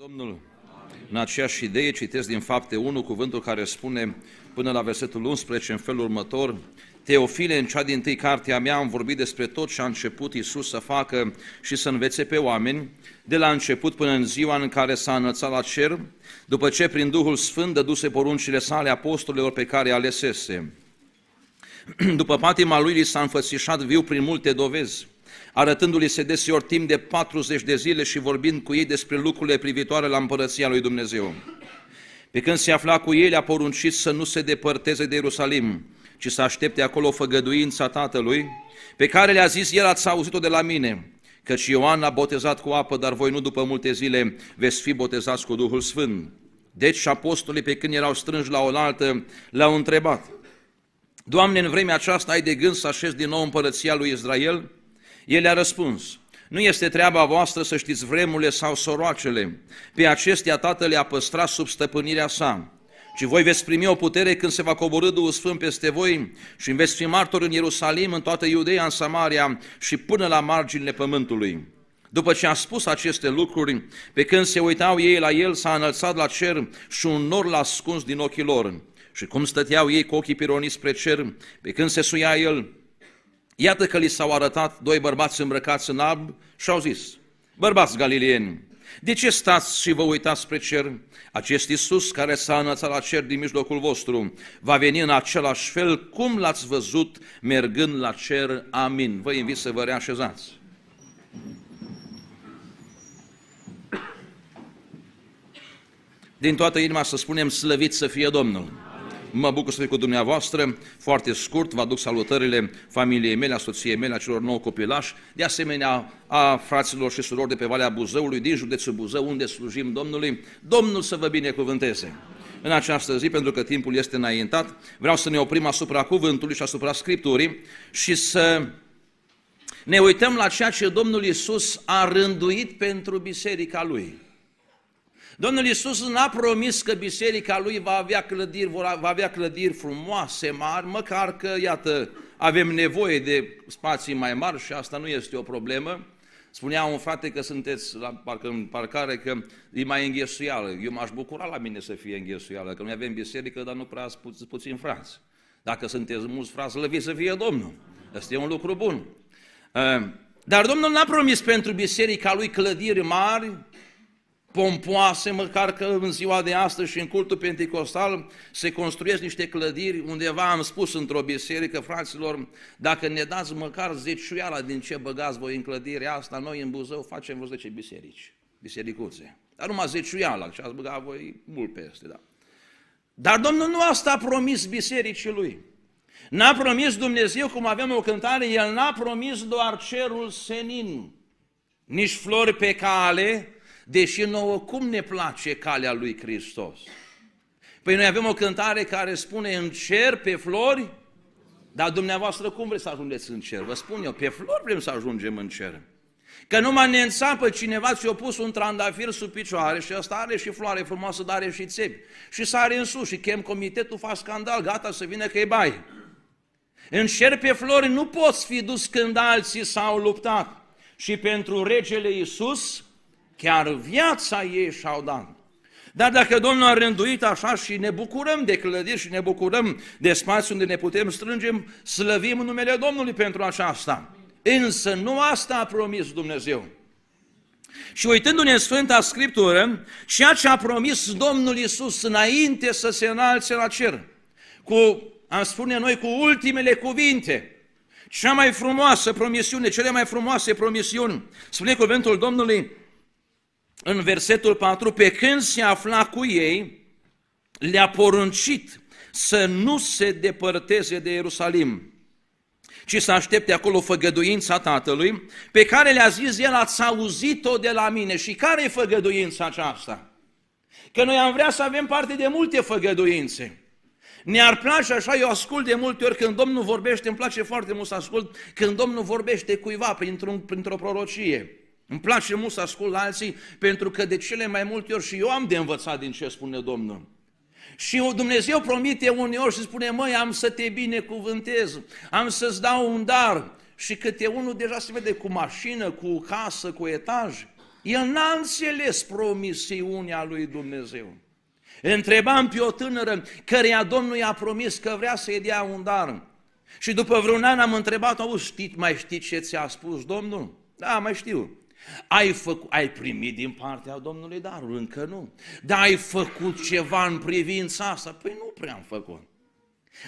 Domnul, în aceeași idee, citesc din fapte 1 cuvântul care spune până la versetul 11 în felul următor, Teofile, în cea din tâi carte a mea am vorbit despre tot ce a început Isus să facă și să învețe pe oameni, de la început până în ziua în care s-a înălțat la cer, după ce prin Duhul Sfânt dăduse poruncile sale apostolilor pe care alesese. După patima lui li s-a înfățișat viu prin multe dovezi, arătându-li se deseori timp de 40 de zile și vorbind cu ei despre lucrurile privitoare la împărăția lui Dumnezeu. Pe când se afla cu ei, a poruncit să nu se depărteze de Ierusalim, ci să aștepte acolo făgăduința Tatălui, pe care le-a zis, el ați auzit-o de la mine, căci Ioan a botezat cu apă, dar voi nu după multe zile veți fi botezați cu Duhul Sfânt. Deci apostolii, pe când erau strânși la oaltă, l-au întrebat, Doamne, în vremea aceasta ai de gând să așezi din nou împărăția lui Israel? El a răspuns, nu este treaba voastră să știți vremurile sau soroacele, pe acestea Tatăl le-a păstrat sub stăpânirea sa, ci voi veți primi o putere când se va coborâ Duhul Sfânt peste voi și veți fi martori în Ierusalim, în toată Iudeea, în Samaria și până la marginile pământului. După ce a spus aceste lucruri, pe când se uitau ei la el, s-a înălțat la cer și un nor l-a ascuns din ochii lor. Și cum stăteau ei cu ochii pironiți spre cer, pe când se suia el, iată că li s-au arătat doi bărbați îmbrăcați în alb și au zis, bărbați galilieni, de ce stați și vă uitați spre cer? Acest Iisus care s-a înălțat la cer din mijlocul vostru va veni în același fel cum l-ați văzut mergând la cer. Amin. Vă invit să vă reașezați. Din toată inima să spunem slăvit să fie Domnul. Mă bucur să fiu cu dumneavoastră, foarte scurt, vă aduc salutările familiei mele, a soției mele, a celor nouă copilași, de asemenea a fraților și surori de pe Valea Buzăului, din județul Buzău, unde slujim Domnului. Domnul să vă binecuvânteze! În această zi, pentru că timpul este înaintat, vreau să ne oprim asupra cuvântului și asupra Scripturii și să ne uităm la ceea ce Domnul Isus a rânduit pentru biserica Lui. Domnul Iisus n-a promis că biserica lui va avea clădiri, va avea clădiri frumoase, mari, măcar că, iată, avem nevoie de spații mai mari și asta nu este o problemă. Spunea un frate că sunteți la parcă în parcare că e mai înghesuială. Eu m-aș bucura la mine să fie înghesuială, că noi avem biserică, dar nu prea pu- puțin frați. Dacă sunteți mulți frați, lăviți să fie Domnul. Asta e un lucru bun. Ă, dar Domnul n-a promis pentru biserica lui clădiri mari, pompoase, măcar că în ziua de astăzi și în cultul pentecostal se construiesc niște clădiri, undeva am spus într-o biserică, fraților, dacă ne dați măcar zeciuiala din ce băgați voi în clădirea asta, noi în Buzău facem vreo 10 biserici, bisericuțe. Dar numai zeciuiala, ce ați băgat voi mult peste, da. Dar Domnul nu asta a promis bisericii lui. N-a promis Dumnezeu, cum avem o cântare, El n-a promis doar cerul senin, nici flori pe cale, deși nouă cum ne place calea lui Hristos. Păi noi avem o cântare care spune în cer pe flori, dar dumneavoastră cum vreți să ajungeți în cer? Vă spun eu, pe flori vrem să ajungem în cer. Că numai ne înțapă cineva, ți-a pus un trandafir sub picioare și ăsta are și floare frumoasă, dar are și țepi. Și sare în sus și chem comitetul, fac scandal, gata să vină că e bai. În cer pe flori nu poți fi dus când alții s-au luptat. Și pentru regele Iisus, chiar viața ei și-au dat. Dar dacă Domnul a rânduit așa și ne bucurăm de clădiri și ne bucurăm de spațiu unde ne putem strânge, slăvim numele Domnului pentru aceasta. Însă nu asta a promis Dumnezeu. Și uitându-ne în Sfânta Scriptură, ceea ce a promis Domnul Isus înainte să se înalțe la cer, cu, am spune noi, cu ultimele cuvinte, cea mai frumoasă promisiune, cele mai frumoase promisiuni, spune cuvântul Domnului, în versetul 4, pe când se afla cu ei, le-a poruncit să nu se depărteze de Ierusalim, ci să aștepte acolo făgăduința Tatălui, pe care le-a zis el, ați auzit-o de la mine. Și care e făgăduința aceasta? Că noi am vrea să avem parte de multe făgăduințe. Ne-ar place așa, eu ascult de multe ori când Domnul vorbește, îmi place foarte mult să ascult când Domnul vorbește cuiva printr-o printr prorocie. Îmi place mult să ascult la alții, pentru că de cele mai multe ori și eu am de învățat din ce spune Domnul. Și Dumnezeu promite uneori și spune, măi, am să te binecuvântez, am să-ți dau un dar. Și câte unul deja se vede cu mașină, cu casă, cu etaj. El n-a înțeles promisiunea lui Dumnezeu. Întrebam pe o tânără căreia Domnul i-a promis că vrea să-i dea un dar. Și după vreun an am întrebat, auzi, știi, mai știți ce ți-a spus Domnul? Da, mai știu. Ai, făcut, ai primit din partea Domnului darul? Încă nu. Dar ai făcut ceva în privința asta? Păi nu prea am făcut.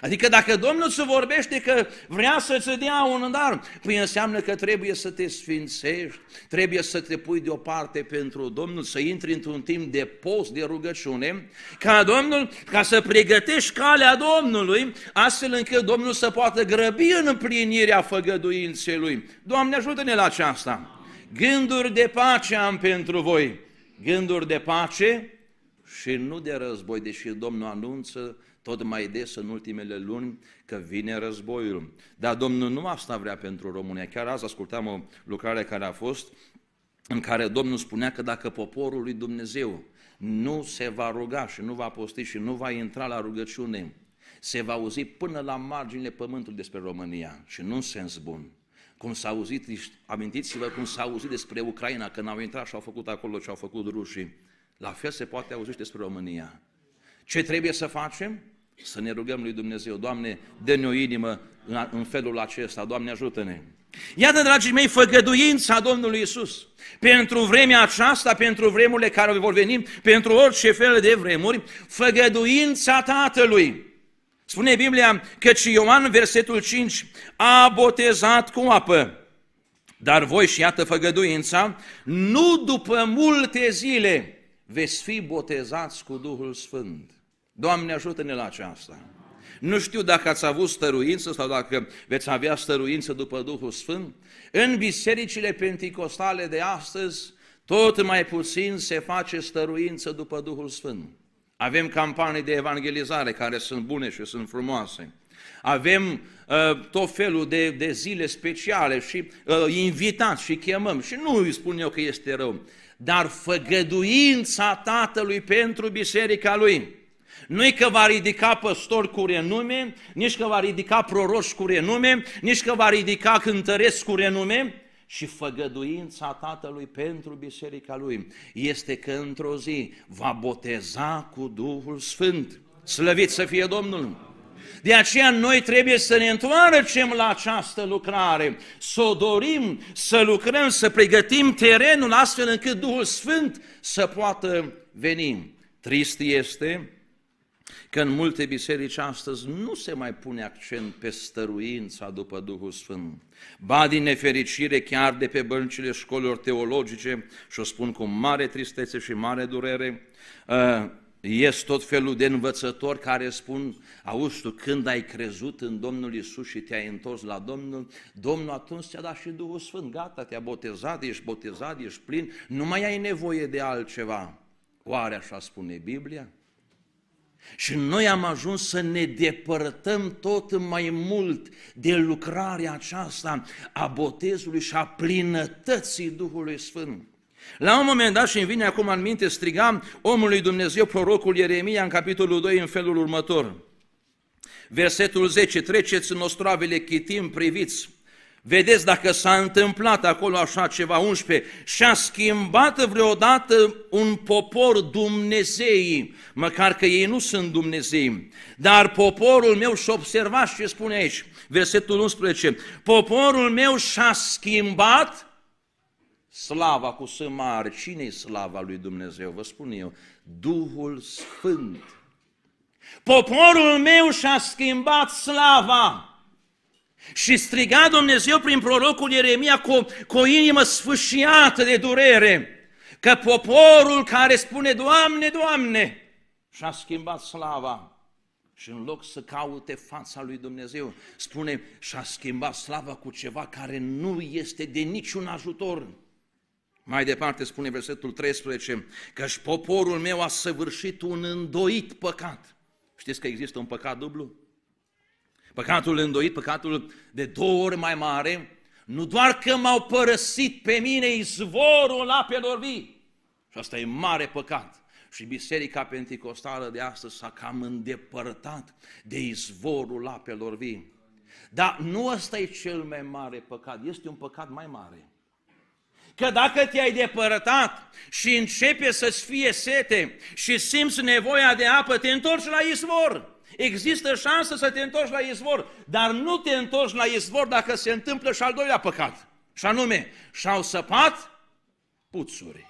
Adică dacă Domnul se vorbește că vrea să-ți dea un dar, păi înseamnă că trebuie să te sfințești, trebuie să te pui deoparte pentru Domnul, să intri într-un timp de post, de rugăciune, ca Domnul, ca să pregătești calea Domnului, astfel încât Domnul să poată grăbi în împlinirea făgăduinței Lui. Doamne, ajută-ne la aceasta! Gânduri de pace am pentru voi, gânduri de pace și nu de război, deși Domnul anunță tot mai des în ultimele luni că vine războiul. Dar Domnul nu asta vrea pentru România. Chiar azi ascultam o lucrare care a fost în care Domnul spunea că dacă poporul lui Dumnezeu nu se va ruga și nu va posti și nu va intra la rugăciune, se va auzi până la marginile pământului despre România și nu în sens bun. Cum s-a auzit, amintiți-vă cum s-a auzit despre Ucraina, când au intrat și au făcut acolo ce au făcut rușii. La fel se poate auzi și despre România. Ce trebuie să facem? Să ne rugăm lui Dumnezeu, Doamne, dă-ne o inimă în felul acesta, Doamne ajută-ne. Iată, dragii mei, făgăduința Domnului Isus. Pentru vremea aceasta, pentru vremurile care vor veni, pentru orice fel de vremuri, făgăduința Tatălui. Spune Biblia că și Ioan, versetul 5, a botezat cu apă. Dar voi și iată făgăduința, nu după multe zile veți fi botezați cu Duhul Sfânt. Doamne, ajută-ne la aceasta. Nu știu dacă ați avut stăruință sau dacă veți avea stăruință după Duhul Sfânt. În bisericile penticostale de astăzi, tot mai puțin se face stăruință după Duhul Sfânt. Avem campanii de evangelizare care sunt bune și sunt frumoase. Avem uh, tot felul de, de zile speciale și uh, invitați și chemăm. Și nu îi spun eu că este rău, dar făgăduința Tatălui pentru biserica Lui nu că va ridica păstori cu renume, nici că va ridica proroși cu renume, nici că va ridica cântăreți cu renume, și făgăduința Tatălui pentru biserica Lui este că într-o zi va boteza cu Duhul Sfânt. Slăvit să fie Domnul! De aceea noi trebuie să ne întoarcem la această lucrare, să o dorim, să lucrăm, să pregătim terenul astfel încât Duhul Sfânt să poată veni. Trist este că în multe biserici astăzi nu se mai pune accent pe stăruința după Duhul Sfânt. Ba din nefericire chiar de pe băncile școlilor teologice, și o spun cu mare tristețe și mare durere, ă, ies tot felul de învățători care spun, auzi tu, când ai crezut în Domnul Isus și te-ai întors la Domnul, Domnul atunci ți-a dat și Duhul Sfânt, gata, te-a botezat, ești botezat, ești plin, nu mai ai nevoie de altceva. Oare așa spune Biblia? Și noi am ajuns să ne depărtăm tot mai mult de lucrarea aceasta a botezului și a plinătății Duhului Sfânt. La un moment dat, și îmi vine acum în minte, strigam omului Dumnezeu, prorocul Ieremia, în capitolul 2, în felul următor. Versetul 10, treceți în ostravele Chitim, priviți, Vedeți dacă s-a întâmplat acolo așa ceva, 11, și-a schimbat vreodată un popor Dumnezei, măcar că ei nu sunt Dumnezei, dar poporul meu și observați ce spune aici, versetul 11, poporul meu și-a schimbat slava cu sâmare. cine e slava lui Dumnezeu? Vă spun eu, Duhul Sfânt. Poporul meu și-a schimbat slava. Și striga Dumnezeu prin prorocul Ieremia cu, cu o inimă sfâșiată de durere, că poporul care spune, Doamne, Doamne, și-a schimbat slava. Și în loc să caute fața lui Dumnezeu, spune, și-a schimbat slava cu ceva care nu este de niciun ajutor. Mai departe spune versetul 13, că și poporul meu a săvârșit un îndoit păcat. Știți că există un păcat dublu? Păcatul îndoit, păcatul de două ori mai mare, nu doar că m-au părăsit pe mine izvorul apelor vii, și asta e mare păcat. Și Biserica Pentecostală de astăzi s-a cam îndepărtat de izvorul apelor vii. Dar nu ăsta e cel mai mare păcat, este un păcat mai mare. că dacă te-ai depărtat și începe să-ți fie sete și simți nevoia de apă, te întorci la izvor. Există șansă să te întorci la izvor, dar nu te întorci la izvor dacă se întâmplă și al doilea păcat. Și anume, și-au săpat puțuri,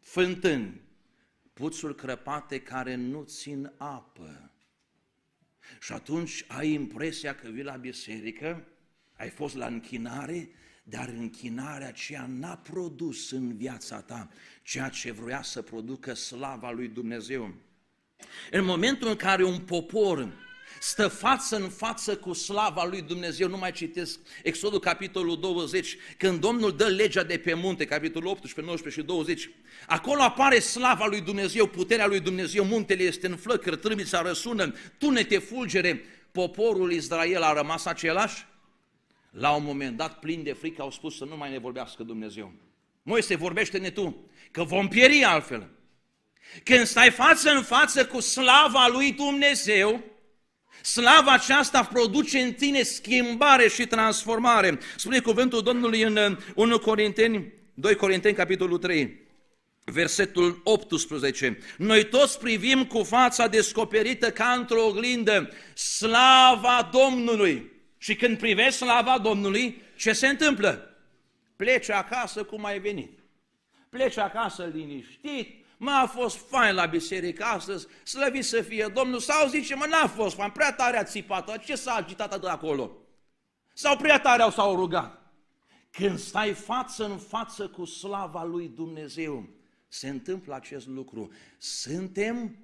fântâni, puțuri crăpate care nu țin apă. Și atunci ai impresia că vii la biserică, ai fost la închinare, dar închinarea aceea n-a produs în viața ta ceea ce vrea să producă slava lui Dumnezeu. În momentul în care un popor stă față în față cu slava lui Dumnezeu, nu mai citesc Exodul capitolul 20, când Domnul dă legea de pe munte, capitolul 18, 19 și 20, acolo apare slava lui Dumnezeu, puterea lui Dumnezeu, muntele este în flăcări, trâmbița răsună, tunete fulgere, poporul Israel a rămas același? La un moment dat, plin de frică, au spus să nu mai ne vorbească Dumnezeu. Moise, vorbește-ne tu, că vom pieri altfel. Când stai față în față cu slava lui Dumnezeu, slava aceasta produce în tine schimbare și transformare. Spune cuvântul Domnului în 1 Corinteni, 2 Corinteni, capitolul 3, versetul 18. Noi toți privim cu fața descoperită ca într-o oglindă slava Domnului. Și când privești slava Domnului, ce se întâmplă? Pleci acasă cum ai venit. Pleci acasă liniștit, mă, a fost fain la biserică astăzi, slăvit să fie Domnul, sau zice, mă, n-a fost fain, prea tare a țipat, ce s-a agitat de acolo? Sau prea tare au s-au rugat? Când stai față în față cu slava lui Dumnezeu, se întâmplă acest lucru. Suntem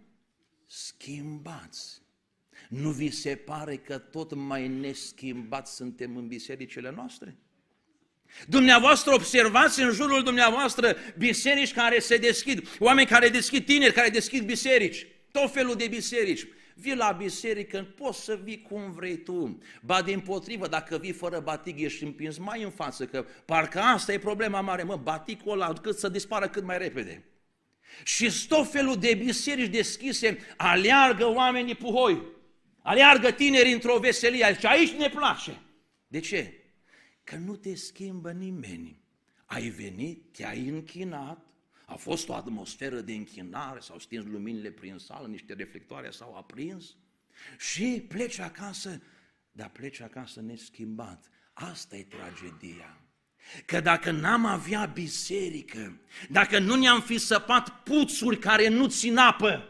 schimbați. Nu vi se pare că tot mai neschimbați suntem în bisericile noastre? Dumneavoastră observați în jurul dumneavoastră biserici care se deschid, oameni care deschid tineri, care deschid biserici, tot felul de biserici. Vii la biserică, poți să vii cum vrei tu. Ba din potrivă, dacă vii fără batic, ești împins mai în față, că parcă asta e problema mare, mă, baticul ăla, cât să dispară cât mai repede. Și tot felul de biserici deschise, aleargă oamenii puhoi, aleargă tineri într-o veselie, și aici ne place. De ce? Că nu te schimbă nimeni. Ai venit, te-ai închinat, a fost o atmosferă de închinare, s-au stins luminile prin sală, niște reflectoare s-au aprins și pleci acasă, dar pleci acasă neschimbat. Asta e tragedia. Că dacă n-am avea biserică, dacă nu ne-am fi săpat puțuri care nu țin apă,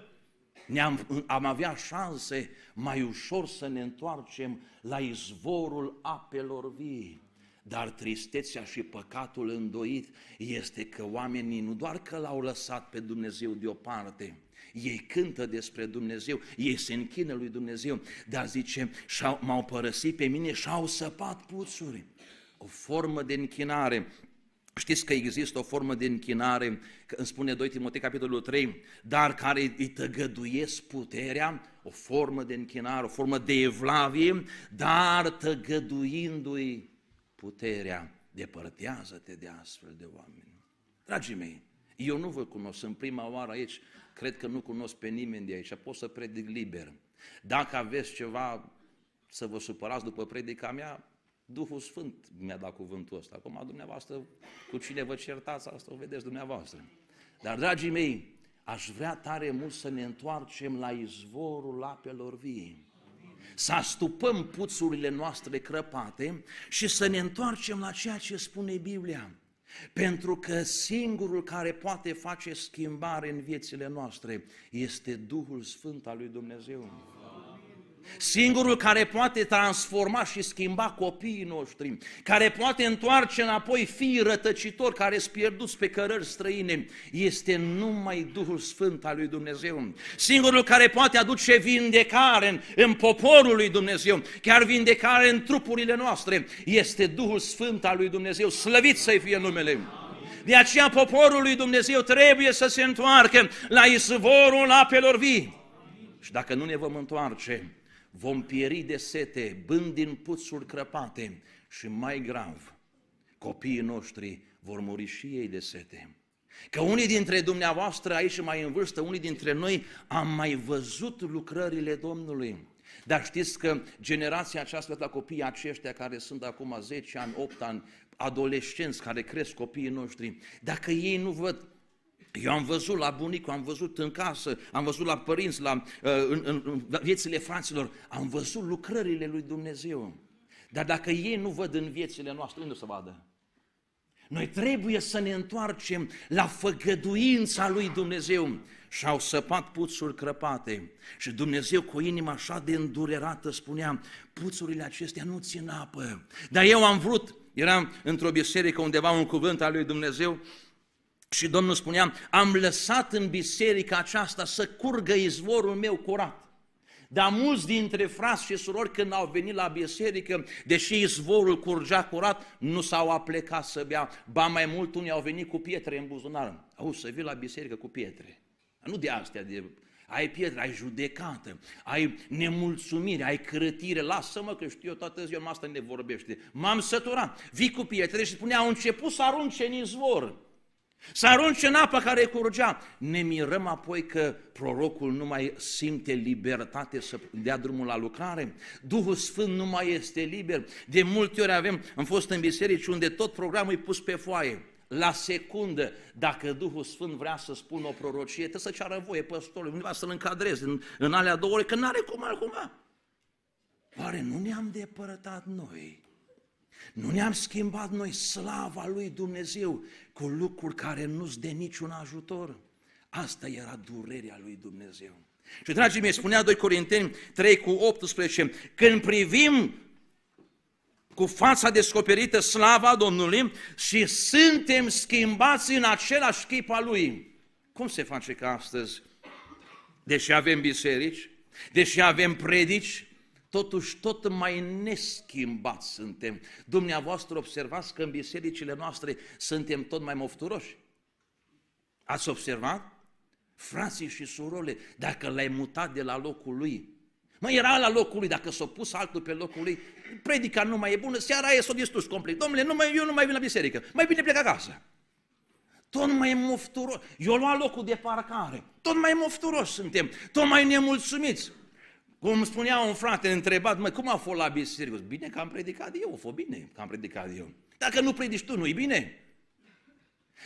ne-am, am avea șanse mai ușor să ne întoarcem la izvorul apelor vii. Dar tristețea și păcatul îndoit este că oamenii nu doar că l-au lăsat pe Dumnezeu deoparte, ei cântă despre Dumnezeu, ei se închină lui Dumnezeu, dar zice, m-au părăsit pe mine și au săpat puțuri. O formă de închinare. Știți că există o formă de închinare, că îmi spune 2 Timotei capitolul 3, dar care îi tăgăduiesc puterea, o formă de închinare, o formă de evlavie, dar tăgăduindu-i puterea, depărtează-te de astfel de oameni. Dragii mei, eu nu vă cunosc, în prima oară aici, cred că nu cunosc pe nimeni de aici, pot să predic liber. Dacă aveți ceva să vă supărați după predica mea, Duhul Sfânt mi-a dat cuvântul ăsta. Acum, dumneavoastră, cu cine vă certați, asta o vedeți dumneavoastră. Dar, dragii mei, aș vrea tare mult să ne întoarcem la izvorul apelor vii să astupăm puțurile noastre crăpate și să ne întoarcem la ceea ce spune Biblia. Pentru că singurul care poate face schimbare în viețile noastre este Duhul Sfânt al lui Dumnezeu. Singurul care poate transforma și schimba copiii noștri, care poate întoarce înapoi fiii rătăcitori care sunt pierduți pe cărări străine, este numai Duhul Sfânt al lui Dumnezeu. Singurul care poate aduce vindecare în, în poporul lui Dumnezeu, chiar vindecare în trupurile noastre, este Duhul Sfânt al lui Dumnezeu. Slăvit să-i fie numele! De aceea poporul lui Dumnezeu trebuie să se întoarcă la izvorul apelor vii. Și dacă nu ne vom întoarce, vom pieri de sete, bând din puțuri crăpate și mai grav, copiii noștri vor muri și ei de sete. Că unii dintre dumneavoastră aici mai în vârstă, unii dintre noi am mai văzut lucrările Domnului. Dar știți că generația aceasta, la copiii aceștia care sunt acum 10 ani, 8 ani, adolescenți care cresc copiii noștri, dacă ei nu văd eu am văzut la bunicul, am văzut în casă, am văzut la părinți, la, uh, în, în, în viețile fraților, am văzut lucrările lui Dumnezeu. Dar dacă ei nu văd în viețile noastre, unde să vadă? Noi trebuie să ne întoarcem la făgăduința lui Dumnezeu. Și au săpat puțuri crăpate. Și Dumnezeu cu inima așa de îndurerată spunea, puțurile acestea nu țin apă. Dar eu am vrut, eram într-o biserică undeva un cuvânt al lui Dumnezeu și Domnul spunea, am lăsat în biserica aceasta să curgă izvorul meu curat. Dar mulți dintre frați și surori când au venit la biserică, deși izvorul curgea curat, nu s-au aplecat să bea. Ba mai mult, unii au venit cu pietre în buzunar. Au să vii la biserică cu pietre. Nu de astea, de ai pietre, ai judecată, ai nemulțumire, ai crătire, lasă-mă că știu eu toată ziua, asta ne vorbește. M-am săturat, vii cu pietre și spunea, au început să arunce în izvor. Să arunce în apă care curgea. Ne mirăm apoi că prorocul nu mai simte libertate să dea drumul la lucrare. Duhul Sfânt nu mai este liber. De multe ori avem, am fost în biserici unde tot programul e pus pe foaie. La secundă, dacă Duhul Sfânt vrea să spună o prorocie, trebuie să ceară voie păstorului, undeva să-l încadreze în, în alea două ore, că n-are cum altcumva. Oare nu ne-am depărătat noi? Nu ne-am schimbat noi slava lui Dumnezeu cu lucruri care nu-ți de niciun ajutor. Asta era durerea lui Dumnezeu. Și dragii mei, spunea 2 Corinteni 3 cu 18, când privim cu fața descoperită slava Domnului și suntem schimbați în același chip al Lui. Cum se face că astăzi, deși avem biserici, deși avem predici, totuși tot mai neschimbați suntem. Dumneavoastră observați că în bisericile noastre suntem tot mai mofturoși. Ați observat? Frații și surorile, dacă l-ai mutat de la locul lui, Mă, era la locul lui, dacă s-a pus altul pe locul lui, predica nu mai e bună, seara e s-a distrus complet. Domnule, nu mai, eu nu mai vin la biserică, mai bine plec acasă. Tot mai mofturos. Eu lua locul de parcare. Tot mai mofturos suntem, tot mai nemulțumiți. Cum spunea un frate întrebat, mă, cum a fost la biserică? Bine că am predicat eu, a fost bine că am predicat eu. Dacă nu predici tu, nu-i bine?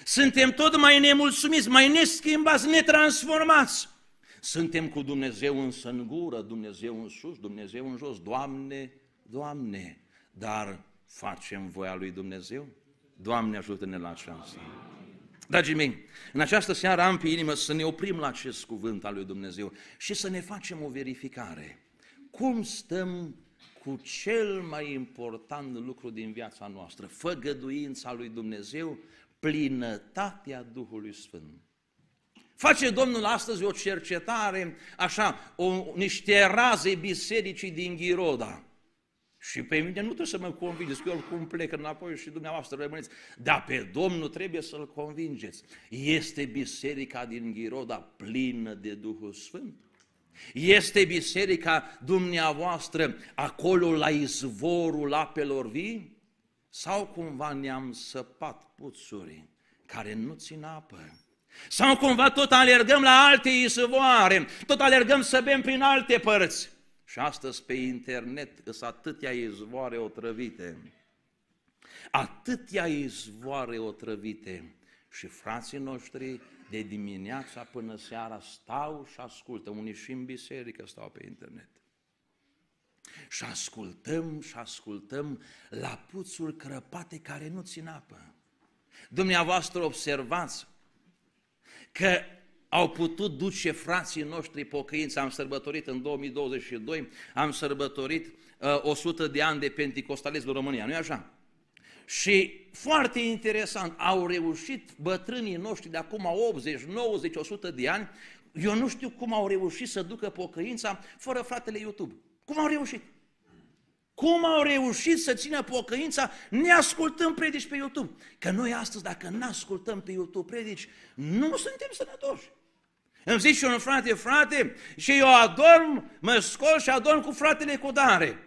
Suntem tot mai nemulțumiți, mai neschimbați, netransformați. Suntem cu Dumnezeu însă în gură, Dumnezeu în sus, Dumnezeu în jos. Doamne, Doamne, dar facem voia lui Dumnezeu? Doamne ajută-ne la aceasta. Dragii mei, în această seară am pe inimă să ne oprim la acest cuvânt al lui Dumnezeu și să ne facem o verificare. Cum stăm cu cel mai important lucru din viața noastră, făgăduința lui Dumnezeu, plinătatea Duhului Sfânt. Face Domnul astăzi o cercetare, așa, o, niște raze bisericii din Ghiroda. Și pe mine nu trebuie să mă convingeți, că eu oricum plec înapoi și dumneavoastră rămâneți. Dar pe Domnul trebuie să-L convingeți. Este biserica din Ghiroda plină de Duhul Sfânt. Este biserica dumneavoastră acolo la izvorul apelor vii? Sau cumva ne-am săpat puțuri care nu țin apă? Sau cumva tot alergăm la alte izvoare, tot alergăm să bem prin alte părți? Și astăzi pe internet sunt atâtea izvoare otrăvite, atâtea izvoare otrăvite și frații noștri de dimineața până seara stau și ascultă, unii și în biserică stau pe internet. Și ascultăm și ascultăm la puțuri crăpate care nu țin apă. Dumneavoastră observați că au putut duce frații noștri pocăință. Am sărbătorit în 2022, am sărbătorit uh, 100 de ani de penticostalism în România, nu-i așa? Și foarte interesant, au reușit bătrânii noștri de acum 80, 90, 100 de ani, eu nu știu cum au reușit să ducă pocăința fără fratele YouTube. Cum au reușit? Cum au reușit să țină pocăința neascultând predici pe YouTube? Că noi astăzi, dacă nu ascultăm pe YouTube predici, nu suntem sănătoși. Îmi zice un frate, frate, și eu adorm, mă scol și adorm cu fratele cu dare.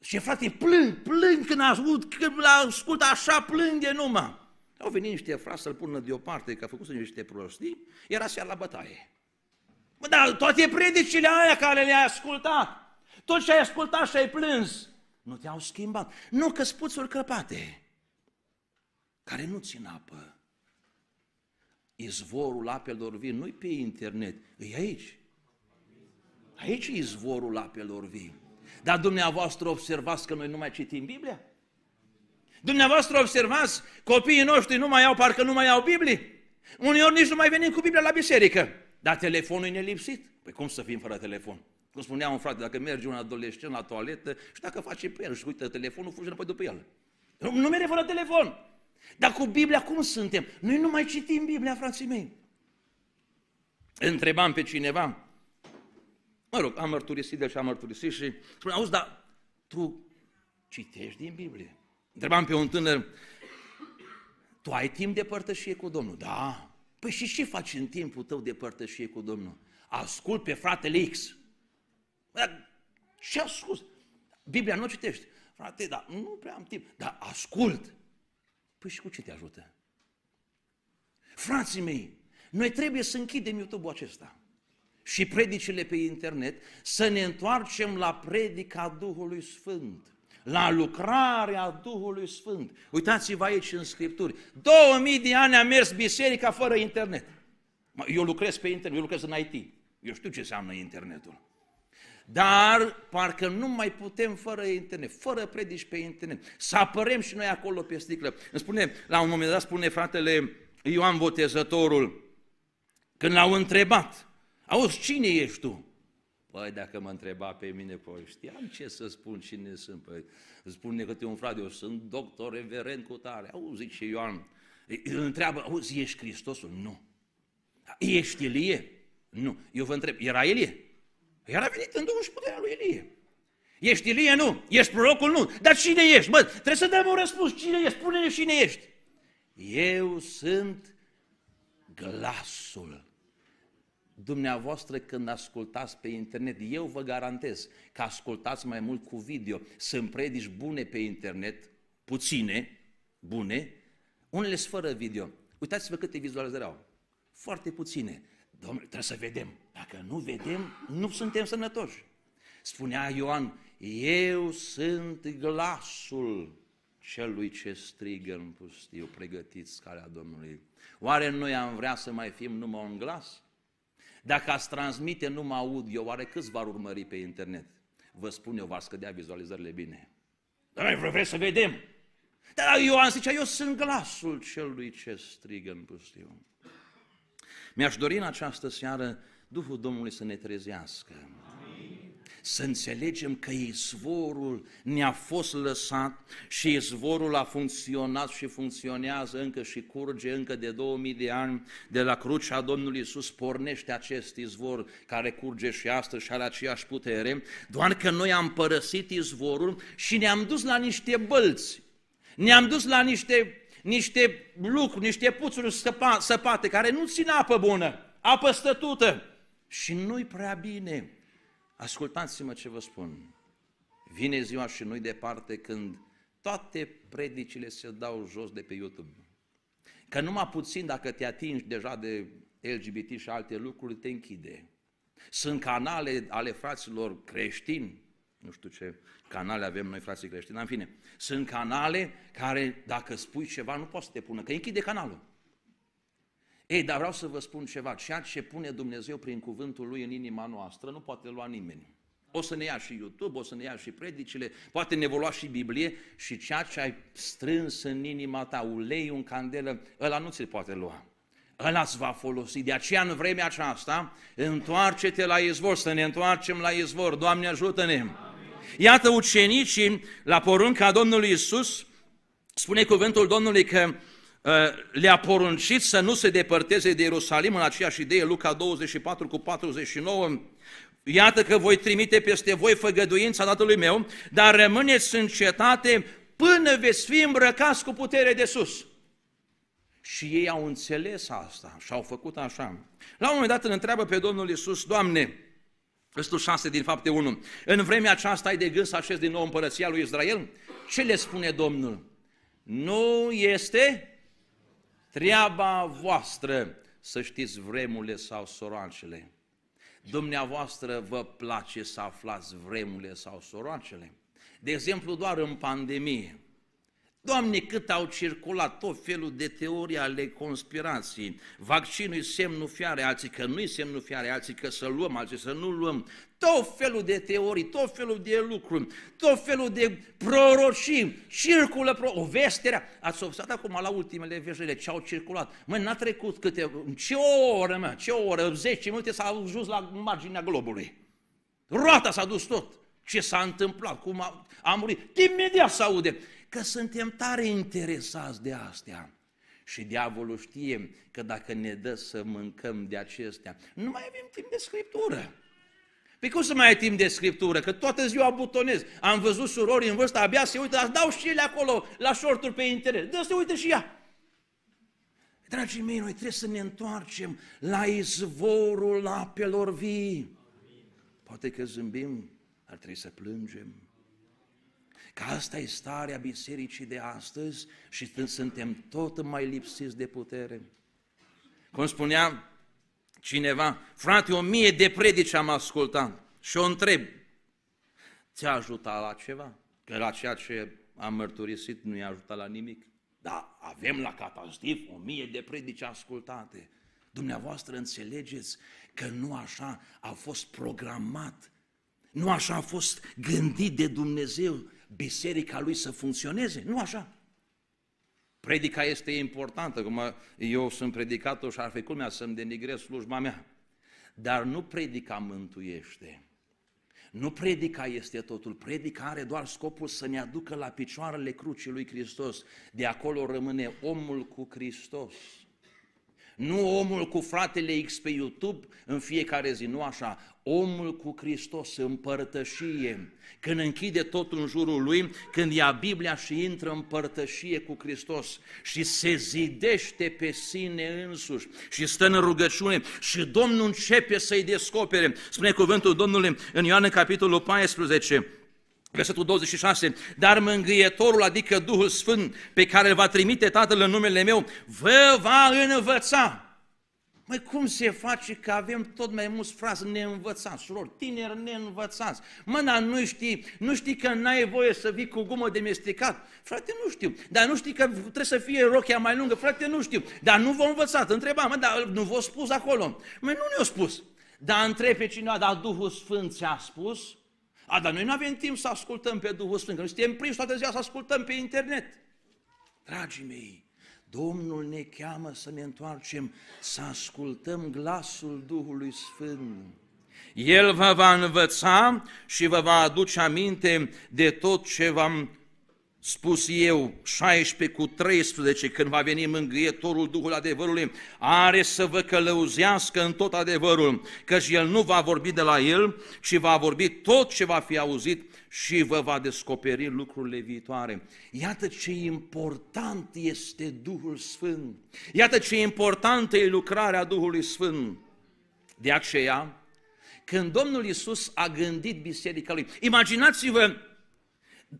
Și frate, plâng, plâng când ascult, când ascult așa plânge numai. Au venit niște frați să-l pună deoparte, că a făcut niște prostii, era seara la bătaie. Bă, dar toate predicile aia care le-ai ascultat, tot ce ai ascultat și ai plâns, Nu te-au schimbat. Nu că spuțuri crăpate, care nu țin apă. Izvorul apelor vii nu-i pe internet, e aici. Aici e izvorul apelor vii. Dar dumneavoastră observați că noi nu mai citim Biblia? Dumneavoastră observați, copiii noștri nu mai au, parcă nu mai au Biblie. Uneori nici nu mai venim cu Biblia la biserică. Dar telefonul e nelipsit. Păi cum să fim fără telefon? Cum spunea un frate, dacă merge un adolescent la toaletă și dacă face pe el și uită telefonul, fugi înapoi după el. Nu, nu merge fără telefon. Dar cu Biblia cum suntem? Noi nu mai citim Biblia, frații mei. Întrebam pe cineva, mă rog, am mărturisit de ce am mărturisit și spune, auzi, dar tu citești din Biblie? Întrebam pe un tânăr, tu ai timp de părtășie cu Domnul? Da. Păi și ce faci în timpul tău de părtășie cu Domnul? Ascult pe fratele X. Ce ascult? Biblia nu citești. Frate, dar nu prea am timp. Dar ascult. Păi și cu ce te ajută? Frații mei, noi trebuie să închidem YouTube-ul acesta și predicile pe internet, să ne întoarcem la predica Duhului Sfânt la lucrarea Duhului Sfânt. Uitați-vă aici în Scripturi. 2000 de ani a mers biserica fără internet. Eu lucrez pe internet, eu lucrez în IT. Eu știu ce înseamnă internetul. Dar parcă nu mai putem fără internet, fără predici pe internet. Să apărem și noi acolo pe sticlă. Îmi spune, la un moment dat spune fratele Ioan Botezătorul, când l-au întrebat, auzi, cine ești tu? Păi, dacă mă întreba pe mine, păi știam ce să spun cine sunt. Păi, spune că un frate, eu sunt doctor reverend cu tare. Auzi, ce Ioan, îl întreabă, auzi, ești Hristosul? Nu. Ești Elie? Nu. Eu vă întreb, era Elie? Era venit în Duhul și puterea lui Elie. Ești Elie? Nu. Ești prorocul? Nu. Dar cine ești? Mă, trebuie să dăm un răspuns. Cine ești? Spune-ne cine ești. Eu sunt glasul Dumneavoastră când ascultați pe internet, eu vă garantez că ascultați mai mult cu video. Sunt predici bune pe internet, puține, bune, unele sunt fără video. Uitați-vă câte vizualizări au. Foarte puține. Domnule, trebuie să vedem. Dacă nu vedem, nu suntem sănătoși. Spunea Ioan, eu sunt glasul celui ce strigă în pustiu, pregătiți calea Domnului. Oare noi am vrea să mai fim numai un glas? Dacă ați transmite numai audio, oare câți v-ar urmări pe internet? Vă spun eu, v-ar scădea vizualizările bine. Dar noi vreți să vedem. Dar Ioan zicea, eu sunt glasul celui ce strigă în pustiu. Mi-aș dori în această seară Duhul Domnului să ne trezească. Să înțelegem că izvorul ne-a fost lăsat și izvorul a funcționat și funcționează încă și curge încă de 2000 de ani de la crucea Domnului Iisus pornește acest izvor care curge și astăzi și are aceeași putere, doar că noi am părăsit izvorul și ne-am dus la niște bălți, ne-am dus la niște niște lucruri, niște puțuri săpa, săpate care nu țin apă bună, apă stătută și nu-i prea bine. Ascultați-mă ce vă spun. Vine ziua și nu-i departe când toate predicile se dau jos de pe YouTube. Că numai puțin dacă te atingi deja de LGBT și alte lucruri, te închide. Sunt canale ale fraților creștini, nu știu ce canale avem noi frații creștini, în fine, sunt canale care dacă spui ceva nu poți să te pună, că închide canalul. Ei, dar vreau să vă spun ceva, ceea ce pune Dumnezeu prin cuvântul Lui în inima noastră nu poate lua nimeni. O să ne ia și YouTube, o să ne ia și predicile, poate ne lua și Biblie și ceea ce ai strâns în inima ta, ulei, un candelă, ăla nu ți-l poate lua. Ăla îți va folosi. De aceea, în vremea aceasta, întoarce-te la izvor, să ne întoarcem la izvor. Doamne, ajută-ne! Iată ucenicii, la porunca Domnului Isus, spune cuvântul Domnului că Uh, le-a poruncit să nu se depărteze de Ierusalim în aceeași idee, Luca 24 cu 49, Iată că voi trimite peste voi făgăduința Tatălui meu, dar rămâneți în cetate până veți fi îmbrăcați cu putere de sus. Și ei au înțeles asta și au făcut așa. La un moment dat îl întreabă pe Domnul Iisus, Doamne, Versetul 6 din fapte 1. În vremea aceasta ai de gând să așezi din nou împărăția lui Israel? Ce le spune Domnul? Nu este Treaba voastră să știți vremurile sau soroancele. Dumneavoastră vă place să aflați vremurile sau soroancele. De exemplu, doar în pandemie. Doamne, cât au circulat tot felul de teorii ale conspirației. Vaccinul e semnul fiare, alții că nu e semnul fiare, alții că să luăm, alții să nu luăm. Tot felul de teorii, tot felul de lucruri, tot felul de prorocii, circulă pro... o vestere. Ați observat acum la ultimele veștile ce au circulat. Mă, n-a trecut câte, ce oră, mă, ce oră, 10 minute s-au ajuns la marginea globului. Roata s-a dus tot. Ce s-a întâmplat, cum a, a murit, imediat se aude că suntem tare interesați de astea. Și diavolul știe că dacă ne dă să mâncăm de acestea, nu mai avem timp de scriptură. Păi cum să mai ai timp de scriptură? Că toată ziua butonez. Am văzut surori în vârstă, abia se uită, dar dau și ele acolo la shorturi pe internet. Dă să uite și ea. Dragii mei, noi trebuie să ne întoarcem la izvorul apelor vii. Poate că zâmbim, ar trebui să plângem. Că asta e starea bisericii de astăzi și suntem tot mai lipsiți de putere. Cum spunea cineva, frate, o mie de predici am ascultat și o întreb, ți-a ajutat la ceva? Că la ceea ce am mărturisit nu i-a ajutat la nimic. Da, avem la catastif o mie de predici ascultate. Dumneavoastră înțelegeți că nu așa a fost programat, nu așa a fost gândit de Dumnezeu biserica lui să funcționeze. Nu așa. Predica este importantă, cum eu sunt predicator și ar fi culmea să-mi denigrez slujba mea. Dar nu predica mântuiește. Nu predica este totul, predica are doar scopul să ne aducă la picioarele crucii lui Hristos. De acolo rămâne omul cu Hristos. Nu omul cu fratele X pe YouTube în fiecare zi, nu așa. Omul cu Hristos în părtășie. Când închide totul în jurul lui, când ia Biblia și intră în părtășie cu Hristos și se zidește pe sine însuși și stă în rugăciune și Domnul începe să-i descopere. Spune cuvântul Domnului în Ioan în capitolul 14, Versetul 26, dar mângâietorul, adică Duhul Sfânt, pe care îl va trimite Tatăl în numele meu, vă va învăța. Măi, cum se face că avem tot mai mulți frați neînvățați, surori, tineri neînvățați? Mă, dar nu știi, nu știi că n-ai voie să vii cu gumă de mestecat? Frate, nu știu. Dar nu știi că trebuie să fie rochia mai lungă? Frate, nu știu. Dar nu v-au învățat. Întreba, mă, dar nu v-au spus acolo? Măi, nu ne-au spus. Dar întreb pe cineva, dar Duhul Sfânt ți-a spus? A, dar noi nu avem timp să ascultăm pe Duhul Sfânt, că noi suntem prinși toată ziua să ascultăm pe internet. Dragii mei, Domnul ne cheamă să ne întoarcem, să ascultăm glasul Duhului Sfânt. El vă va învăța și vă va aduce aminte de tot ce v-am spus eu, 16 cu 13, când va veni mângâietorul Duhul adevărului, are să vă călăuzească în tot adevărul, căci el nu va vorbi de la el, ci va vorbi tot ce va fi auzit și vă va descoperi lucrurile viitoare. Iată ce important este Duhul Sfânt. Iată ce importantă e lucrarea Duhului Sfânt. De aceea, când Domnul Isus a gândit biserica lui, imaginați-vă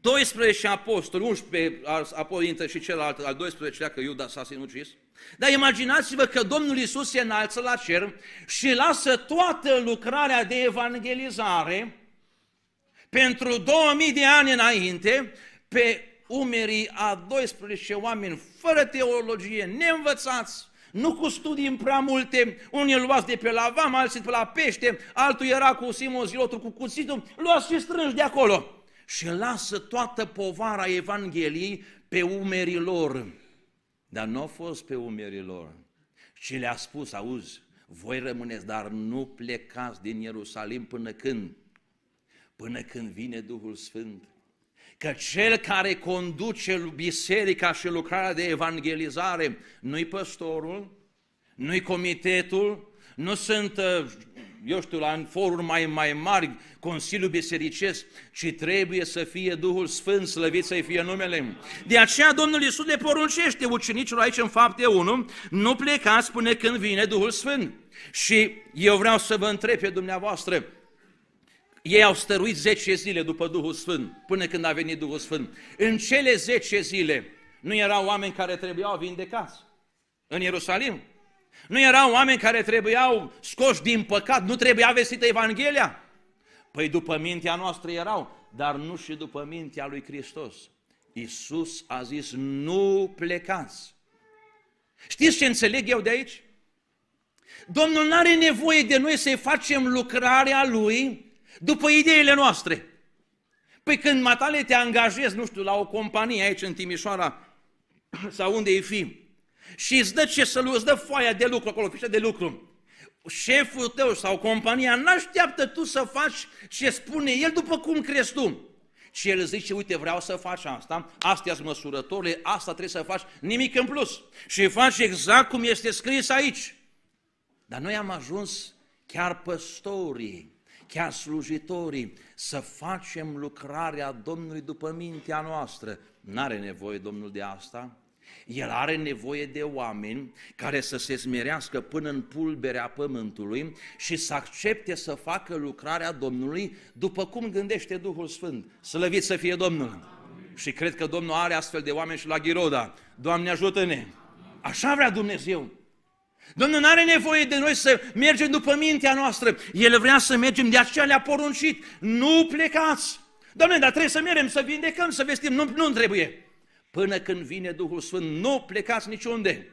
12 apostoli, 11 apoi intră și celălalt, al 12-lea, că Iuda s-a sinucis. Dar imaginați-vă că Domnul Isus se înalță la cer și lasă toată lucrarea de evangelizare pentru 2000 de ani înainte pe umerii a 12 oameni fără teologie, neînvățați, nu cu studii în prea multe, unii luați de pe la vam, alții de pe la pește, altul era cu Simon Zilotul cu cuțitul, luați și strângi de acolo și lasă toată povara Evangheliei pe umerii lor. Dar nu a fost pe umerii lor, ci le-a spus, auzi, voi rămâneți, dar nu plecați din Ierusalim până când? Până când vine Duhul Sfânt. Că cel care conduce biserica și lucrarea de evangelizare nu-i păstorul, nu-i comitetul, nu sunt uh, eu știu, la foruri mai, mai mari, Consiliul Bisericesc, ci trebuie să fie Duhul Sfânt, slăvit să-i fie numele. De aceea Domnul Iisus le poruncește ucenicilor aici în fapte 1, nu plecați până când vine Duhul Sfânt. Și eu vreau să vă întreb pe dumneavoastră, ei au stăruit 10 zile după Duhul Sfânt, până când a venit Duhul Sfânt. În cele 10 zile nu erau oameni care trebuiau vindecați în Ierusalim? Nu erau oameni care trebuiau scoși din păcat, nu trebuia vestită Evanghelia? Păi după mintea noastră erau, dar nu și după mintea lui Hristos. Iisus a zis, nu plecați. Știți ce înțeleg eu de aici? Domnul nu are nevoie de noi să-i facem lucrarea Lui după ideile noastre. Păi când matale te angajezi, nu știu, la o companie aici în Timișoara sau unde e fi, și îți dă ce să îți dă foaia de lucru acolo, fișa de lucru, șeful tău sau compania n-așteaptă tu să faci ce spune el după cum crezi tu. Și el zice, uite, vreau să faci asta, astea sunt măsurătorile, asta trebuie să faci, nimic în plus. Și faci exact cum este scris aici. Dar noi am ajuns chiar păstorii, chiar slujitorii, să facem lucrarea Domnului după mintea noastră. N-are nevoie Domnul de asta. El are nevoie de oameni care să se smerească până în pulberea pământului și să accepte să facă lucrarea Domnului după cum gândește Duhul Sfânt. Slăvit să fie Domnul! Amin. Și cred că Domnul are astfel de oameni și la Ghiroda. Doamne ajută-ne! Așa vrea Dumnezeu! Domnul nu are nevoie de noi să mergem după mintea noastră. El vrea să mergem, de aceea le-a poruncit. Nu plecați! Doamne, dar trebuie să mergem, să vindecăm, să vestim. Nu, nu trebuie până când vine Duhul Sfânt, nu plecați niciunde.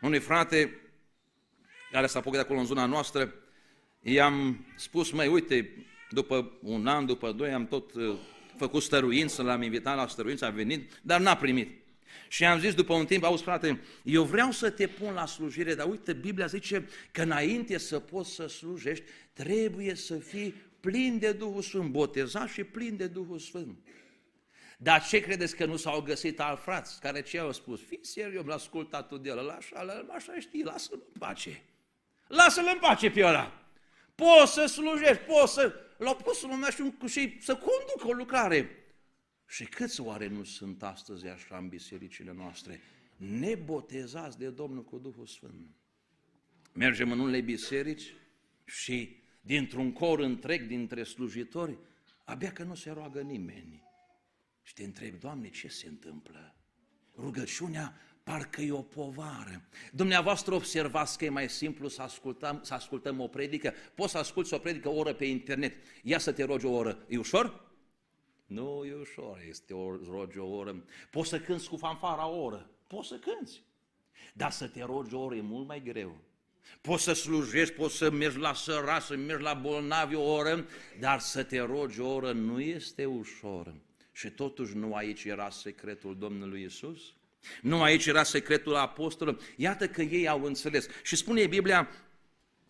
Unui frate care s-a de acolo în zona noastră, i-am spus, mai uite, după un an, după doi, am tot uh, făcut stăruință, l-am invitat la stăruință, a venit, dar n-a primit. Și am zis după un timp, auzi frate, eu vreau să te pun la slujire, dar uite, Biblia zice că înainte să poți să slujești, trebuie să fii plin de Duhul Sfânt, botezat și plin de Duhul Sfânt. Dar ce credeți că nu s-au găsit alți frați care ce au spus? Fii serios, l-a ascultat tu de el, așa, așa știi, lasă-l în pace. Lasă-l în pace pe ăla. Poți să slujești, poți să... L-au pus în lumea și, și să conducă o lucrare. Și câți oare nu sunt astăzi așa în bisericile noastre? Nebotezați de Domnul cu Duhul Sfânt. Mergem în unele biserici și dintr-un cor întreg dintre slujitori, abia că nu se roagă nimeni. Și te întrebi, Doamne, ce se întâmplă? Rugăciunea parcă e o povară. Dumneavoastră observați că e mai simplu să ascultăm, să ascultăm o predică. Poți să asculți o predică o oră pe internet. Ia să te rogi o oră. E ușor? Nu e ușor, este o rogi o oră. Poți să cânți cu fanfara o oră. Poți să cânți. Dar să te rogi o oră e mult mai greu. Poți să slujești, poți să mergi la săra, să mergi la bolnavi o oră, dar să te rogi o oră nu este ușor. Și totuși nu aici era secretul Domnului Isus? Nu aici era secretul apostolului? Iată că ei au înțeles. Și spune Biblia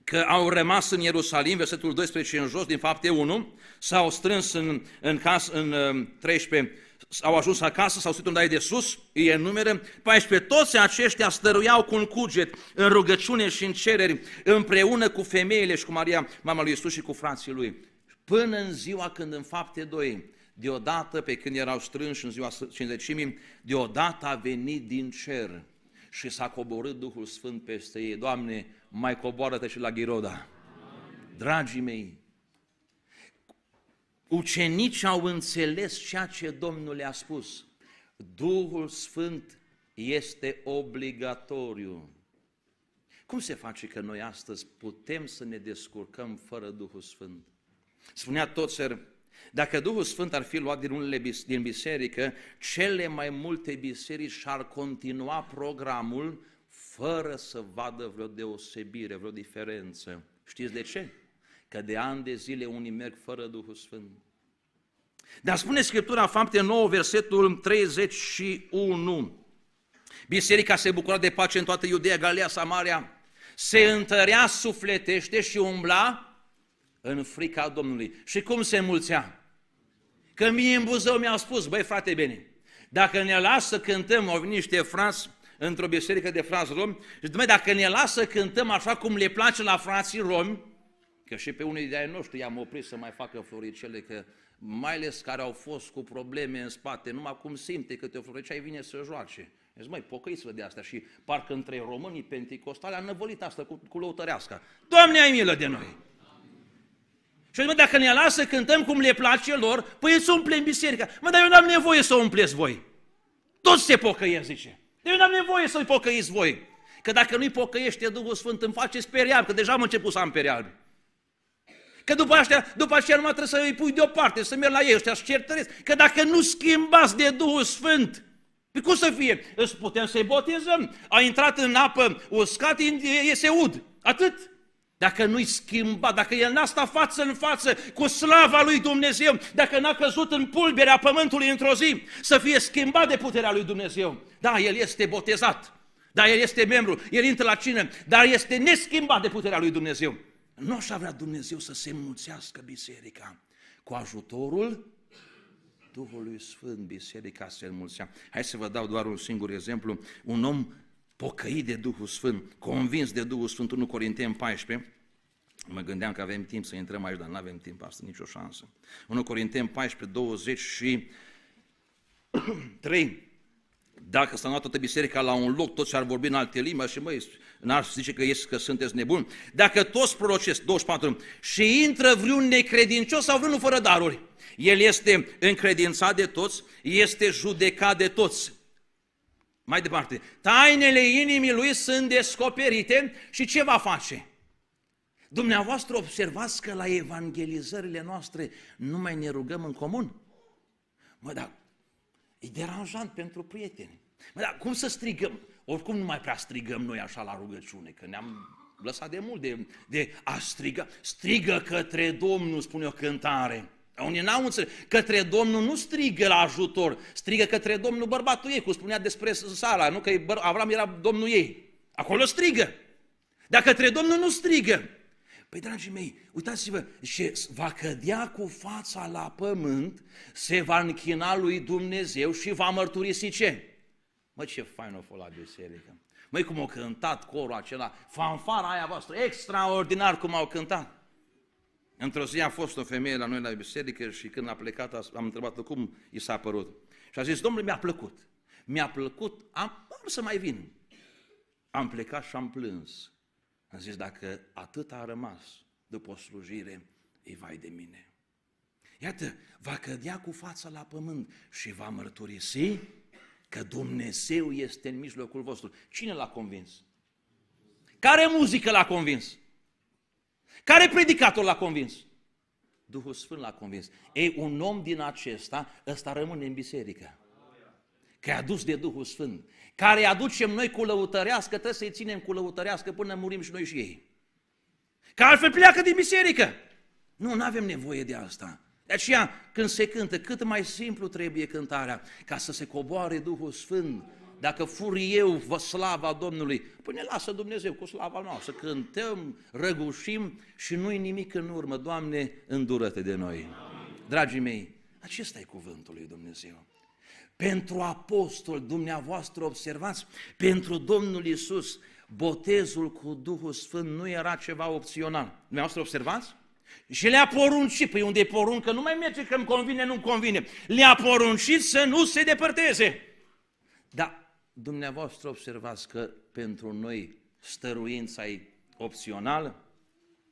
că au rămas în Ierusalim, versetul 12 în jos, din fapte 1, s-au strâns în, în, cas, în 13, uh, au ajuns acasă, s-au situat unde de sus, îi enumeră, 14, toți aceștia stăruiau cu un cuget în rugăciune și în cereri, împreună cu femeile și cu Maria, mama lui Isus și cu frații lui. Până în ziua când în fapte 2 deodată, pe când erau strânși în ziua cinzecimii, deodată a venit din cer și s-a coborât Duhul Sfânt peste ei. Doamne, mai coboară-te și la Ghiroda. Dragii mei, ucenicii au înțeles ceea ce Domnul le-a spus. Duhul Sfânt este obligatoriu. Cum se face că noi astăzi putem să ne descurcăm fără Duhul Sfânt? Spunea Toțer, dacă Duhul Sfânt ar fi luat din unele din biserică, cele mai multe biserici și-ar continua programul fără să vadă vreo deosebire, vreo diferență. Știți de ce? Că de ani de zile unii merg fără Duhul Sfânt. Dar spune Scriptura, fapte 9, versetul 31. Biserica se bucura de pace în toată Iudeea, Galilea, Samaria, se întărea sufletește și umbla în frica Domnului. Și cum se mulțea? Că mie în Buzău mi-au spus, băi frate bine, dacă ne lasă să cântăm, au venit niște frați într-o biserică de frați romi, și dumne, dacă ne lasă să cântăm așa cum le place la frații romi, că și pe unii de ai noștri i-am oprit să mai facă floricele, că mai ales care au fost cu probleme în spate, numai cum simte că te floricei vine să joace. Zic, măi, pocăiți-vă de asta și parcă între românii penticostale a năvălit asta cu, cu lăutărească. Doamne, ai milă de noi! Și mă, dacă ne lasă cântăm cum le place lor, păi să umplem biserica. Mă, dar eu n-am nevoie să o umpleți voi. Toți se pocăiesc, zice. Eu n-am nevoie să-i pocăiți voi. Că dacă nu-i pocăiește Duhul Sfânt, îmi face sperial, că deja am început să am perialbi. Că după aceea, după aceea numai trebuie să îi pui deoparte, să mergi la ei ăștia, să certăresc. Că dacă nu schimbați de Duhul Sfânt, pe cum să fie? Îți putem să-i botezăm. A intrat în apă uscat, iese ud. Atât. Dacă nu-i schimbat, dacă el n-a stat față în față cu slava lui Dumnezeu, dacă n-a căzut în pulberea pământului într-o zi, să fie schimbat de puterea lui Dumnezeu. Da, el este botezat, da, el este membru, el intră la cină, dar este neschimbat de puterea lui Dumnezeu. Nu așa vrea Dumnezeu să se mulțească biserica cu ajutorul Duhului Sfânt, biserica se înmulțea. Hai să vă dau doar un singur exemplu. Un om pocăit de Duhul Sfânt, convins de Duhul Sfânt, 1 Corinteni 14, Mă gândeam că avem timp să intrăm aici, dar nu avem timp asta, nicio șansă. 1 Corinteni 14, 20 și 3. Dacă s-a luat toată biserica la un loc, toți ar vorbi în alte limbi și măi, n-ar zice că, este, că sunteți nebuni. Dacă toți prorocesc, 24, și intră vreun necredincios sau vreunul fără daruri, el este încredințat de toți, este judecat de toți. Mai departe, tainele inimii lui sunt descoperite și ce va face? Dumneavoastră observați că la evangelizările noastre nu mai ne rugăm în comun? Mă, dar e deranjant pentru prieteni. Mă, dar cum să strigăm? Oricum nu mai prea strigăm noi așa la rugăciune, că ne-am lăsat de mult de, de a striga. Strigă către Domnul, spune o cântare. Unii n-au înțeles. Către Domnul nu strigă la ajutor, strigă către Domnul bărbatul ei, cum spunea despre Sara, nu că Avram era Domnul ei. Acolo strigă. Dar către Domnul nu strigă. Păi, dragii mei, uitați-vă, și va cădea cu fața la pământ, se va închina lui Dumnezeu și va mărturisi ce? Mă, ce fain o fost la biserică. Măi, cum au cântat corul acela, fanfara aia voastră, extraordinar cum au cântat. Într-o zi a fost o femeie la noi la biserică și când a plecat am întrebat-o cum i s-a părut. Și a zis, domnule, mi-a plăcut. Mi-a plăcut, am, am să mai vin. Am plecat și am plâns. Am zis, dacă atât a rămas după o slujire, e vai de mine. Iată, va cădea cu fața la pământ și va mărturisi că Dumnezeu este în mijlocul vostru. Cine l-a convins? Care muzică l-a convins? Care predicator l-a convins? Duhul Sfânt l-a convins. Ei, un om din acesta, ăsta rămâne în biserică. Că e adus de Duhul Sfânt. Care îi aducem noi cu lăutărească, trebuie să-i ținem cu lăutărească până murim și noi și ei. Că altfel pleacă din biserică. Nu, nu avem nevoie de asta. De aceea, când se cântă, cât mai simplu trebuie cântarea, ca să se coboare Duhul Sfânt dacă fur eu vă slava Domnului, păi ne lasă Dumnezeu cu slava noastră, cântăm, răgușim și nu-i nimic în urmă. Doamne, îndură-te de noi. Dragii mei, acesta e cuvântul lui Dumnezeu. Pentru apostol, dumneavoastră observați, pentru Domnul Isus, botezul cu Duhul Sfânt nu era ceva opțional. Dumneavoastră observați? Și le-a poruncit, păi unde e poruncă, nu mai merge că îmi convine, nu-mi convine. Le-a poruncit să nu se depărteze. Dar dumneavoastră observați că pentru noi stăruința e opțională?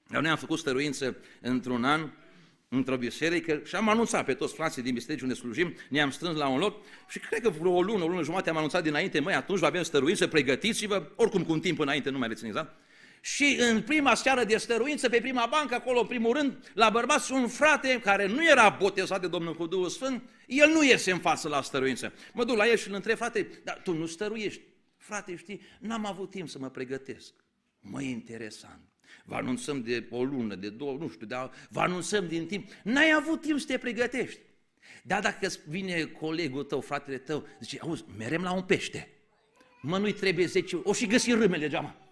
Noi am făcut stăruință într-un an, într-o biserică și am anunțat pe toți frații din biserică unde slujim, ne-am strâns la un loc și cred că vreo o lună, o lună jumate am anunțat dinainte, măi, atunci va avem stăruință, pregătiți-vă, oricum cu un timp înainte, nu mai rețineți, exact? Și în prima seară de stăruință, pe prima bancă, acolo, în primul rând, la bărbați, un frate care nu era botezat de Domnul cu Duhul Sfânt, el nu iese în față la stăruință. Mă duc la el și îl întreb, frate, dar tu nu stăruiești. Frate, știi, n-am avut timp să mă pregătesc. Măi, interesant. Vă anunțăm de o lună, de două, nu știu, dar vă anunțăm din timp. N-ai avut timp să te pregătești. Dar dacă vine colegul tău, fratele tău, zice, auzi, merem la un pește. Mă, nu-i trebuie 10, o și găsi râmele geama.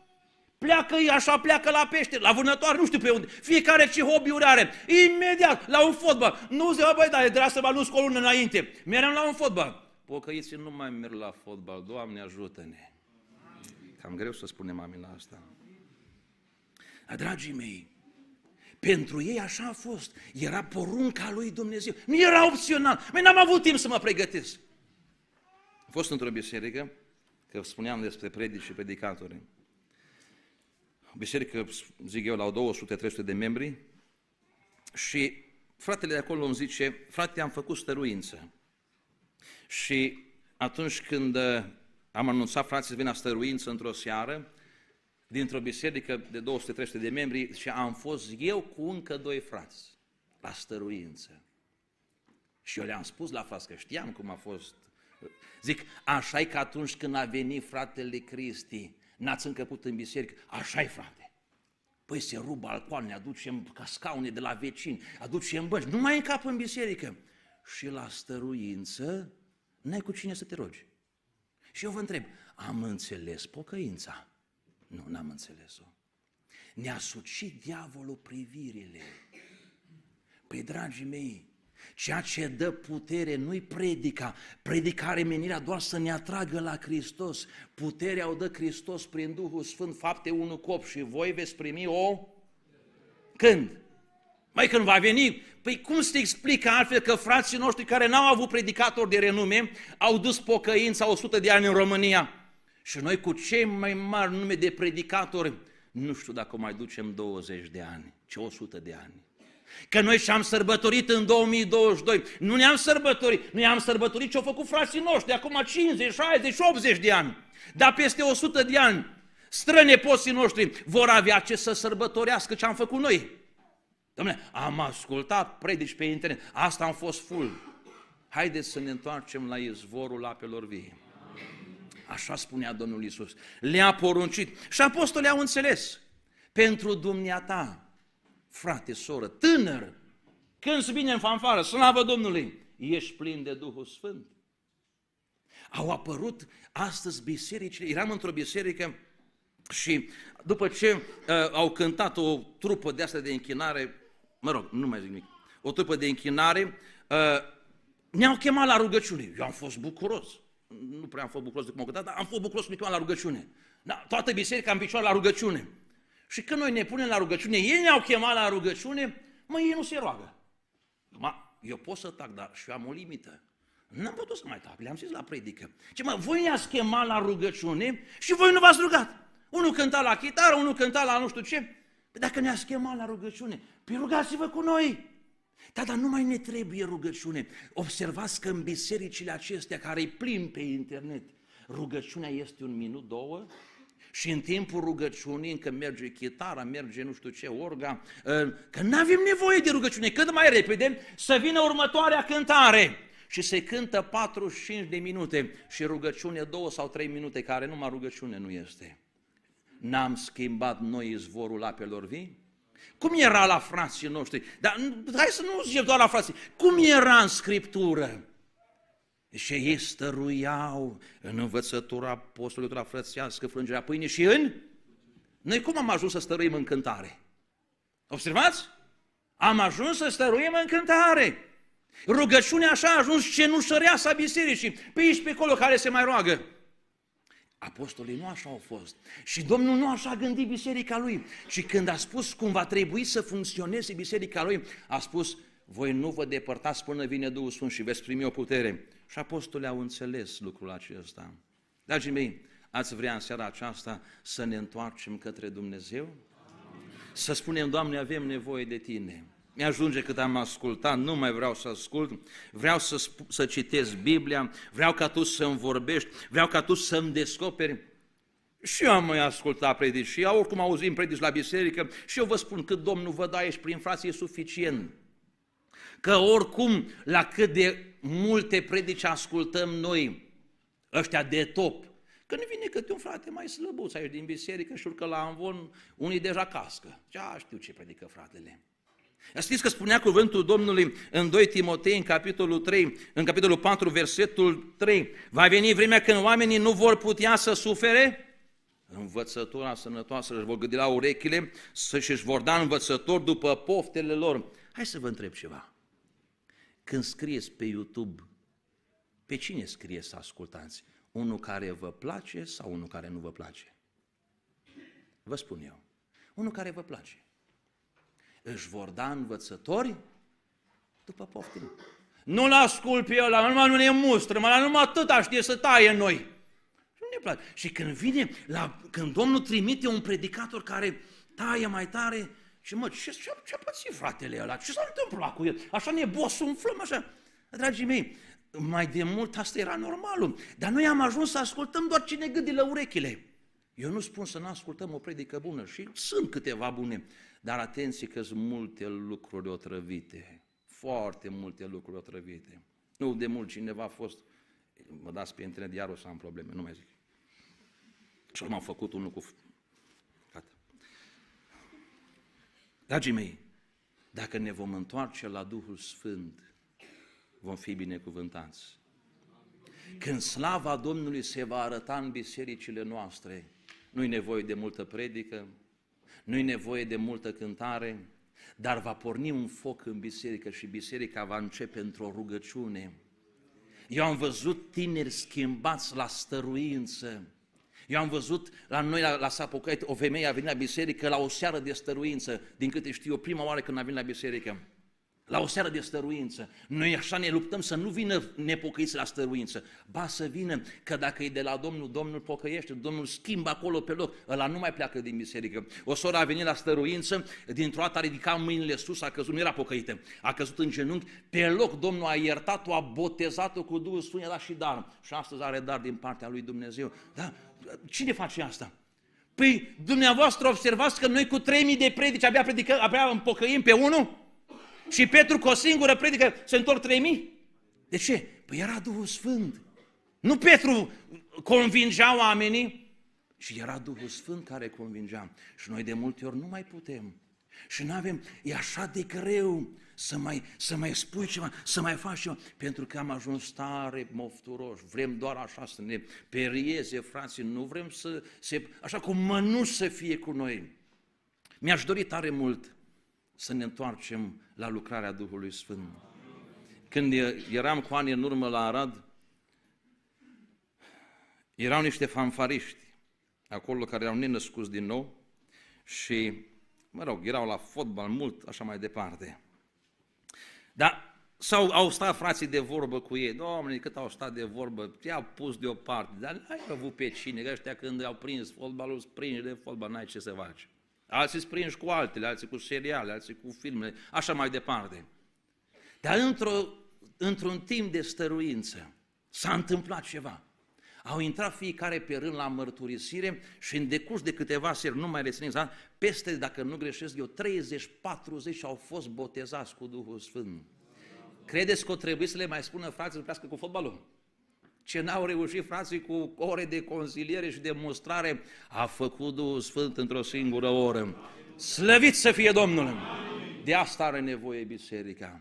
Pleacă ei așa, pleacă la pește, la vânătoare, nu știu pe unde. Fiecare ce hobby-uri are. Imediat, la un fotbal. Nu zice, băi, dar trebuie să mă anunț cu o lună înainte. Merem la un fotbal. Pocăiții nu mai merg la fotbal. Doamne, ajută-ne. Cam greu să spunem amin la asta. Dar, dragii mei, pentru ei așa a fost. Era porunca lui Dumnezeu. Nu era opțional. Mai n-am avut timp să mă pregătesc. Am fost într-o biserică, că spuneam despre predici și predicatori biserică, zic eu, la 200-300 de membri și fratele de acolo îmi zice, frate, am făcut stăruință. Și atunci când uh, am anunțat frații să vină la stăruință într-o seară, dintr-o biserică de 200-300 de membri și am fost eu cu încă doi frați la stăruință. Și eu le-am spus la frați că știam cum a fost. Zic, așa e că atunci când a venit fratele Cristi, n-ați încăput în biserică, așa e frate. Păi se rup balcoane, aducem ca scaune de la vecini, aducem bănci, nu mai încap în biserică. Și la stăruință n-ai cu cine să te rogi. Și eu vă întreb, am înțeles pocăința? Nu, n-am înțeles-o. Ne-a sucit diavolul privirile. Păi, dragii mei, ceea ce dă putere nu-i predica. Predica are menirea doar să ne atragă la Hristos. Puterea o dă Hristos prin Duhul Sfânt, fapte 1 cop și voi veți primi o... Când? Mai când va veni, păi cum se explică altfel că frații noștri care n-au avut predicatori de renume au dus pocăința 100 de ani în România? Și noi cu cei mai mari nume de predicatori, nu știu dacă o mai ducem 20 de ani, ce 100 de ani. Că noi și-am sărbătorit în 2022, nu ne-am sărbătorit, noi am sărbătorit ce au făcut frații noștri, acum 50, 60, 80 de ani. Dar peste 100 de ani, strănepoții noștri vor avea ce să sărbătorească ce am făcut noi. Dom'le, am ascultat predici pe internet, asta am fost full. Haideți să ne întoarcem la izvorul apelor vii. Așa spunea Domnul Isus. Le-a poruncit și apostolii au înțeles. Pentru dumneata, frate, soră, tânăr, când se vine în fanfară, slavă Domnului, ești plin de Duhul Sfânt. Au apărut astăzi bisericile, eram într-o biserică și după ce uh, au cântat o trupă de asta de închinare, mă rog, nu mai zic nimic, o trupă de închinare, uh, ne-au chemat la rugăciune. Eu am fost bucuros. Nu prea am fost bucuros de cum dar am fost bucuros să la rugăciune. Da, toată biserica în picioare la rugăciune. Și când noi ne punem la rugăciune, ei ne-au chemat la rugăciune, mă, ei nu se roagă. Ma, eu pot să tac, dar și eu am o limită. N-am putut să mai tac, le-am zis la predică. Ce mă, voi ne-ați chemat la rugăciune și voi nu v-ați rugat. Unul cânta la chitară, unul cânta la nu știu ce. Păi dacă ne-ați chemat la rugăciune, păi rugați-vă cu noi. Da, dar nu mai ne trebuie rugăciune. Observați că în bisericile acestea care îi plin pe internet, rugăciunea este un minut, două, și în timpul rugăciunii, încă merge chitara, merge nu știu ce, orga, ă, că nu avem nevoie de rugăciune, cât mai repede să vină următoarea cântare și se cântă 45 de minute și rugăciune două sau trei minute, care numai rugăciune nu este. N-am schimbat noi izvorul apelor vii? Cum era la frații noștri? Dar hai să nu zicem doar la frații. Cum era în Scriptură? Și ei stăruiau în învățătura apostolului la frățească, frângerea pâine și în... Noi cum am ajuns să stăruim în cântare? Observați? Am ajuns să stăruim în cântare. Rugăciunea așa a ajuns cenușăreasa bisericii, pe aici pe acolo care se mai roagă. Apostolii nu așa au fost. Și Domnul nu așa a gândit biserica lui. Și când a spus cum va trebui să funcționeze biserica lui, a spus, voi nu vă depărtați până vine Duhul Sfânt și veți primi o putere. Și apostolii au înțeles lucrul acesta. Dragii mei, ați vrea în seara aceasta să ne întoarcem către Dumnezeu? Să spunem, Doamne, avem nevoie de Tine. Mi-ajunge cât am ascultat, nu mai vreau să ascult, vreau să, să citesc Biblia, vreau ca Tu să-mi vorbești, vreau ca Tu să-mi descoperi. Și eu am mai ascultat predici și eu oricum auzim predici la biserică și eu vă spun că Domnul vă da ești prin frații e suficient. Că oricum, la cât de multe predici ascultăm noi, ăștia de top, Când vine câte un frate mai slăbuț aici din biserică și urcă la amvon, unii deja cască. Ce știu ce predică fratele. Știți că spunea cuvântul Domnului în 2 Timotei, în capitolul 3, în capitolul 4, versetul 3, va veni vremea când oamenii nu vor putea să sufere învățătura sănătoasă, își vor gândi la urechile să-și își vor da învățător după poftele lor. Hai să vă întreb ceva. Când scrieți pe YouTube, pe cine scrie să ascultați? Unul care vă place sau unul care nu vă place? Vă spun eu. Unul care vă place își vor da învățători după poftim. Nu-l ascult pe ăla, numai nu ne mustră, mă, numai atâta știe să taie în noi. Și nu ne place. Și când vine, la, când Domnul trimite un predicator care taie mai tare, și mă, ce, ce, ce-a pățit fratele ăla? Ce s-a întâmplat cu el? Așa ne umflăm, așa. Dragii mei, mai de mult asta era normalul. Dar noi am ajuns să ascultăm doar ce ne gândi la urechile. Eu nu spun să nu ascultăm o predică bună și sunt câteva bune, dar atenție că sunt multe lucruri otrăvite, foarte multe lucruri otrăvite. Nu de mult cineva a fost, mă dați pe internet, iar o să am probleme, nu mai zic. Și am făcut unul cu... Gata. Dragii mei, dacă ne vom întoarce la Duhul Sfânt, vom fi binecuvântați. Când slava Domnului se va arăta în bisericile noastre, nu-i nevoie de multă predică, nu-i nevoie de multă cântare, dar va porni un foc în biserică și biserica va începe într-o rugăciune. Eu am văzut tineri schimbați la stăruință. Eu am văzut la noi la, la Sapocait o femeie a venit la biserică la o seară de stăruință, din câte știu eu, prima oară când a venit la biserică la o seară de stăruință. Noi așa ne luptăm să nu vină nepocăiți la stăruință, ba să vină că dacă e de la Domnul, Domnul pocăiește, Domnul schimbă acolo pe loc, ăla nu mai pleacă din biserică. O soră a venit la stăruință, dintr-o dată a ridicat mâinile sus, a căzut, nu era pocăită, a căzut în genunchi, pe loc Domnul a iertat-o, a botezat-o cu Duhul Sfânt, a și dar. Și astăzi are dar din partea lui Dumnezeu. Da? Cine face asta? Păi dumneavoastră observați că noi cu 3000 de predici abia predicăm, abia împocăim pe unul? Și Petru cu o singură predică se întorc 3000? De ce? Păi era Duhul Sfânt. Nu Petru convingea oamenii, și era Duhul Sfânt care convingea. Și noi de multe ori nu mai putem. Și nu avem, e așa de greu să mai, să mai spui ceva, să mai faci ceva, pentru că am ajuns tare mofturoși, vrem doar așa să ne perieze, frații, nu vrem să se, așa cum mănuși să fie cu noi. Mi-aș dori tare mult să ne întoarcem la lucrarea Duhului Sfânt. Când eram cu ani în urmă la Arad, erau niște fanfariști acolo care erau nenăscuți din nou și, mă rog, erau la fotbal mult, așa mai departe. Dar sau au stat frații de vorbă cu ei, Doamne, cât au stat de vorbă, i-au pus deoparte, dar n-ai avut pe cine, că ăștia când au prins fotbalul, springi de fotbal, n-ai ce să faci. Alții sunt prinși cu altele, alții cu seriale, alții cu filmele, așa mai departe. Dar într-o, într-un timp de stăruință s-a întâmplat ceva. Au intrat fiecare pe rând la mărturisire și în decurs de câteva seri, nu mai rețin exact, peste, dacă nu greșesc eu, 30-40 au fost botezați cu Duhul Sfânt. Credeți că o trebuie să le mai spună frații să cu fotbalul? ce n-au reușit frații cu ore de consiliere și de mostrare, a făcut Duhul Sfânt într-o singură oră. Slăvit să fie Domnul! De asta are nevoie biserica.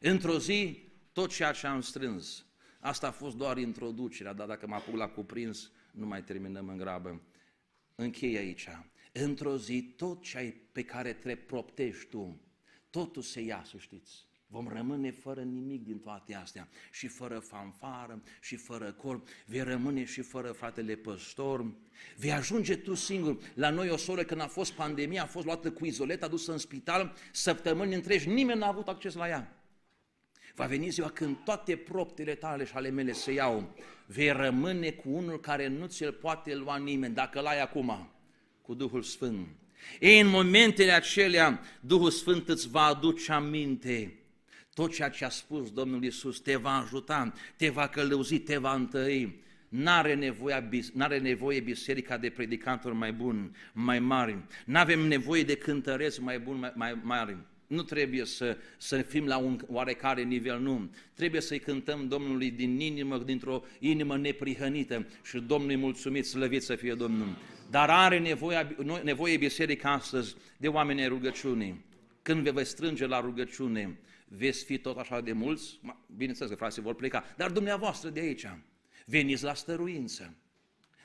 Într-o zi, tot ceea ce am strâns, asta a fost doar introducerea, dar dacă mă apuc la cuprins, nu mai terminăm în grabă. Închei aici. Într-o zi, tot ce ai pe care te proptești tu, totul se ia, să știți. Vom rămâne fără nimic din toate astea și fără fanfară și fără corp. Vei rămâne și fără fratele păstor. Vei ajunge tu singur. La noi o soră când a fost pandemia a fost luată cu izolet, adusă în spital, săptămâni întregi, nimeni n-a avut acces la ea. Va veni ziua când toate proptele tale și ale mele se iau. Vei rămâne cu unul care nu ți-l poate lua nimeni, dacă l-ai acum, cu Duhul Sfânt. Ei, în momentele acelea, Duhul Sfânt îți va aduce aminte tot ceea ce a spus Domnul Isus te va ajuta, te va călăuzi, te va întări. N-are nevoie, n-are nevoie biserica de predicatori mai buni, mai mari. N-avem nevoie de cântăreți mai buni, mai, mai mari. Nu trebuie să, să fim la un oarecare nivel, nu. Trebuie să-i cântăm Domnului din inimă, dintr-o inimă neprihănită și Domnului mulțumit, slăvit să fie Domnul. Dar are nevoie, nevoie biserica astăzi de oameni rugăciunii. Când vei strânge la rugăciune, veți fi tot așa de mulți, bineînțeles că frații vor pleca, dar dumneavoastră de aici, veniți la stăruință.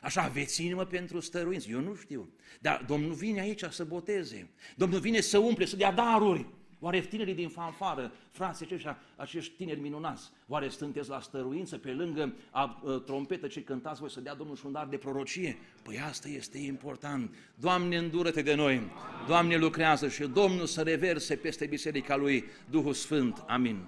Așa, aveți inimă pentru stăruință, eu nu știu, dar Domnul vine aici să boteze, Domnul vine să umple, să dea daruri, Oare tinerii din fanfară, frații aceștia, acești tineri minunați, oare sunteți la stăruință pe lângă a, a, trompetă ce cântați voi să dea Domnul și un dar de prorocie? Păi asta este important. Doamne, îndură-te de noi. Doamne, lucrează și Domnul să reverse peste biserica Lui Duhul Sfânt. Amin.